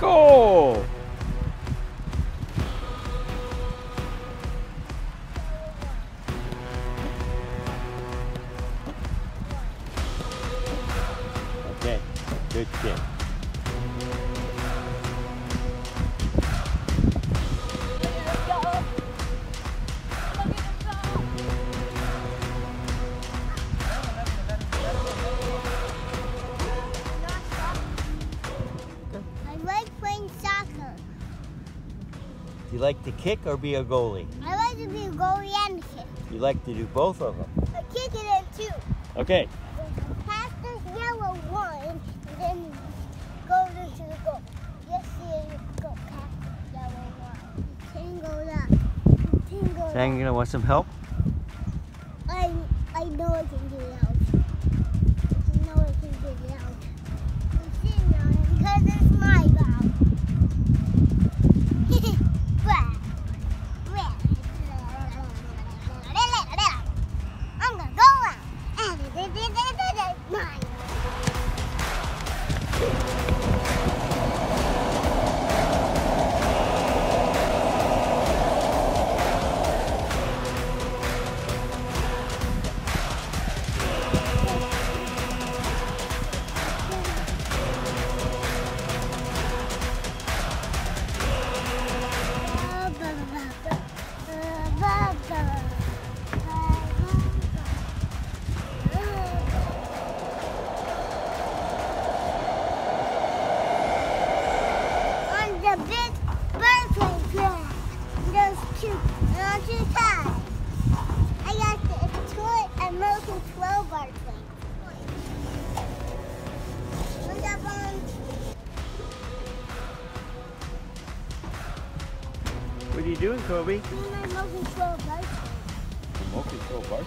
Goal! Okay, good kick. You like to kick or be a goalie? I like to be a goalie and a kick. You like to do both of them. A kick it in too. Okay. Pass this yellow one and then goes into the goal. Yes, you go past the yellow one. You go that. You can you gonna want some help? I I know I can get it Mine. I got the toy American 12 birthday. Look What are you doing, Kobe? my American 12 birthday. Smoking so hard.